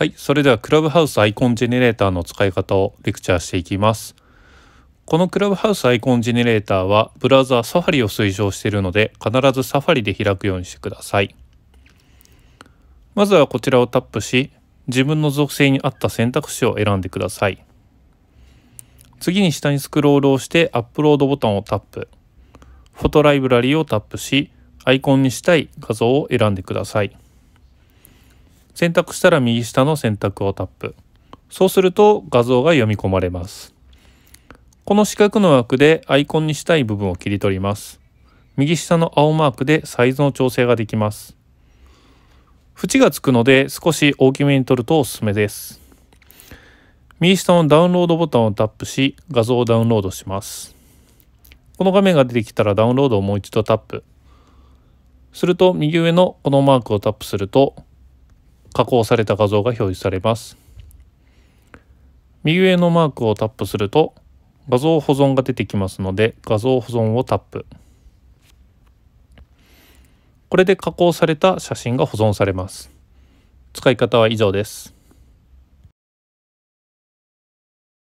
はい、それではクラブハウスアイコンジェネレーターの使い方をレクチャーしていきます。このクラブハウスアイコンジェネレーターはブラウザーサファリを推奨しているので必ずサファリで開くようにしてください。まずはこちらをタップし自分の属性に合った選択肢を選んでください。次に下にスクロールをしてアップロードボタンをタップ。フォトライブラリをタップしアイコンにしたい画像を選んでください。選択したら右下の選択をタップ。そうすると画像が読み込まれます。この四角の枠でアイコンにしたい部分を切り取ります。右下の青マークでサイズの調整ができます。縁がつくので少し大きめに撮るとおすすめです。右下のダウンロードボタンをタップし画像をダウンロードします。この画面が出てきたらダウンロードをもう一度タップ。すると右上のこのマークをタップすると加工された画像が表示されます。右上のマークをタップすると画像保存が出てきますので画像保存をタップ。これで加工された写真が保存されます。使い方は以上です。